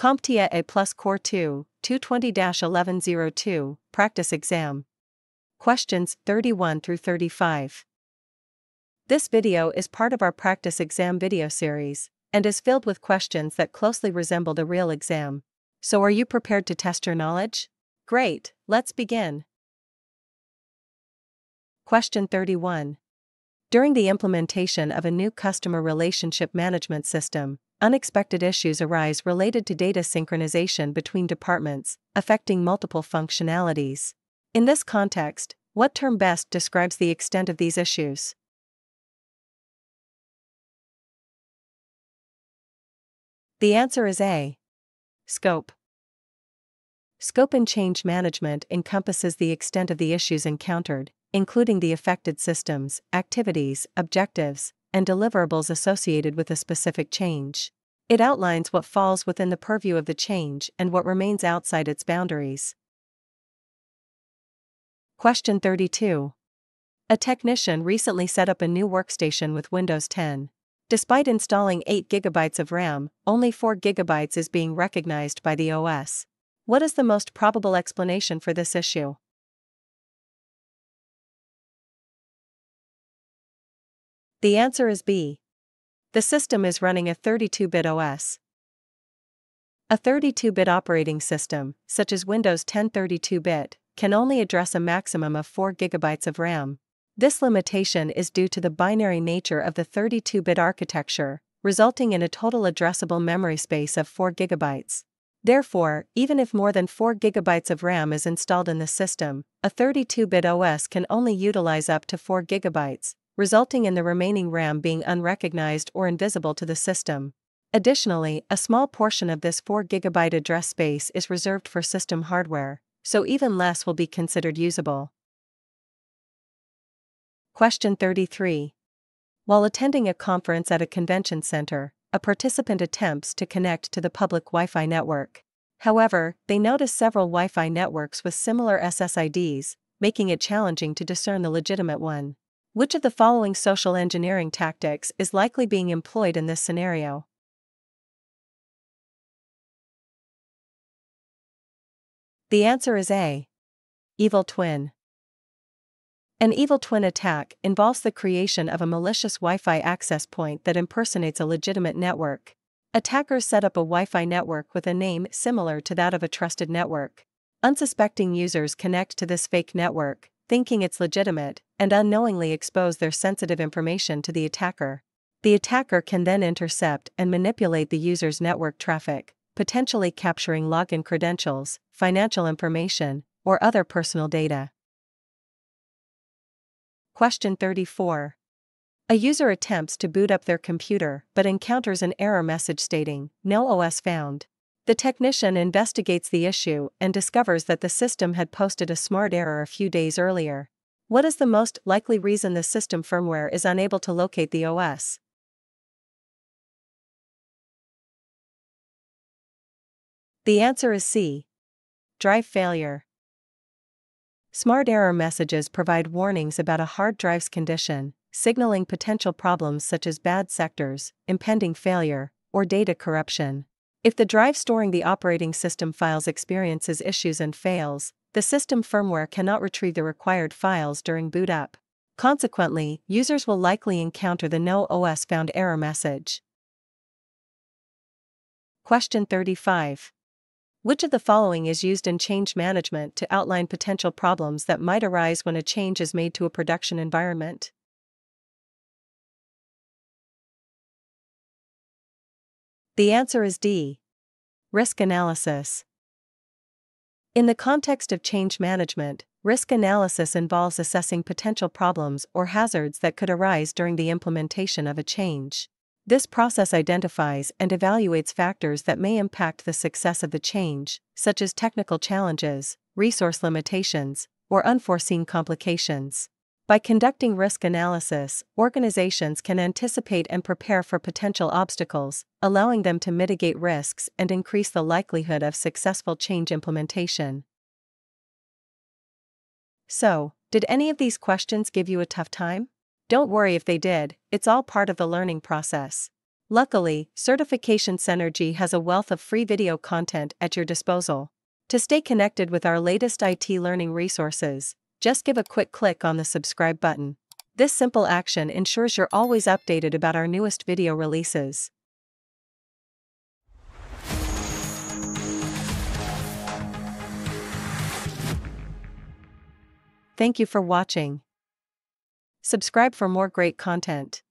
CompTIA A Plus Core 2, 220-1102, Practice Exam. Questions 31 through 35. This video is part of our practice exam video series and is filled with questions that closely resembled a real exam. So are you prepared to test your knowledge? Great, let's begin. Question 31. During the implementation of a new customer relationship management system, unexpected issues arise related to data synchronization between departments, affecting multiple functionalities. In this context, what term best describes the extent of these issues? The answer is A. Scope. Scope and change management encompasses the extent of the issues encountered, including the affected systems, activities, objectives, and deliverables associated with a specific change. It outlines what falls within the purview of the change and what remains outside its boundaries. Question 32. A technician recently set up a new workstation with Windows 10. Despite installing 8 GB of RAM, only 4 GB is being recognized by the OS. What is the most probable explanation for this issue? The answer is B. The system is running a 32 bit OS. A 32 bit operating system, such as Windows 10 32 bit, can only address a maximum of 4 GB of RAM. This limitation is due to the binary nature of the 32-bit architecture, resulting in a total addressable memory space of 4 GB. Therefore, even if more than 4 GB of RAM is installed in the system, a 32-bit OS can only utilize up to 4 GB, resulting in the remaining RAM being unrecognized or invisible to the system. Additionally, a small portion of this 4 GB address space is reserved for system hardware, so even less will be considered usable. Question 33. While attending a conference at a convention center, a participant attempts to connect to the public Wi Fi network. However, they notice several Wi Fi networks with similar SSIDs, making it challenging to discern the legitimate one. Which of the following social engineering tactics is likely being employed in this scenario? The answer is A. Evil twin. An evil twin attack involves the creation of a malicious Wi Fi access point that impersonates a legitimate network. Attackers set up a Wi Fi network with a name similar to that of a trusted network. Unsuspecting users connect to this fake network, thinking it's legitimate, and unknowingly expose their sensitive information to the attacker. The attacker can then intercept and manipulate the user's network traffic, potentially capturing login credentials, financial information, or other personal data. Question 34. A user attempts to boot up their computer but encounters an error message stating, No OS found. The technician investigates the issue and discovers that the system had posted a smart error a few days earlier. What is the most likely reason the system firmware is unable to locate the OS? The answer is C. Drive failure. Smart error messages provide warnings about a hard drive's condition, signaling potential problems such as bad sectors, impending failure, or data corruption. If the drive storing the operating system files experiences issues and fails, the system firmware cannot retrieve the required files during boot up. Consequently, users will likely encounter the No OS found error message. Question 35. Which of the following is used in change management to outline potential problems that might arise when a change is made to a production environment? The answer is D. Risk analysis. In the context of change management, risk analysis involves assessing potential problems or hazards that could arise during the implementation of a change. This process identifies and evaluates factors that may impact the success of the change, such as technical challenges, resource limitations, or unforeseen complications. By conducting risk analysis, organizations can anticipate and prepare for potential obstacles, allowing them to mitigate risks and increase the likelihood of successful change implementation. So, did any of these questions give you a tough time? Don't worry if they did, it's all part of the learning process. Luckily, Certification Cynergy has a wealth of free video content at your disposal. To stay connected with our latest IT learning resources, just give a quick click on the subscribe button. This simple action ensures you're always updated about our newest video releases. Thank you for watching. Subscribe for more great content.